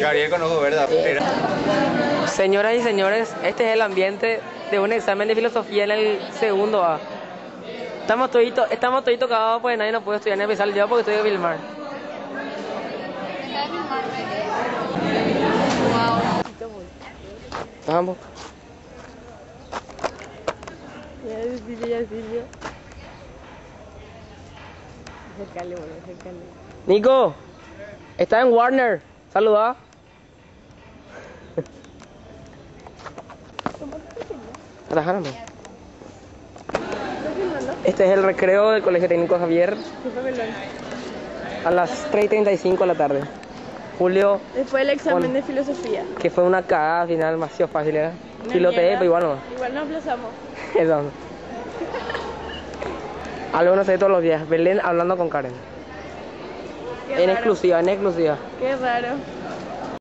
Gabriel con ojo verde. Señoras y señores, este es el ambiente de un examen de filosofía en el segundo A. Estamos toditos, estamos toditos cagados porque nadie nos puede estudiar ni empezar el día porque estoy de filmar. Vamos. Ya Silvio, ya Silvio. Acércale, bueno, acércale. Nico, está en Warner. Saluda. Atajárame. Este es el recreo del Colegio Técnico Javier a las 3.35 de la tarde. Julio, Después el examen Bueno. de filosofía. que fue una cagada final demasiado fácil, ¿eh? Una Piloteé, pero igual no. Igual nos aplazamos. Eso. Algo no sé todos los días. Belén hablando con Karen. Qué En raro. exclusiva, en exclusiva. Qué raro.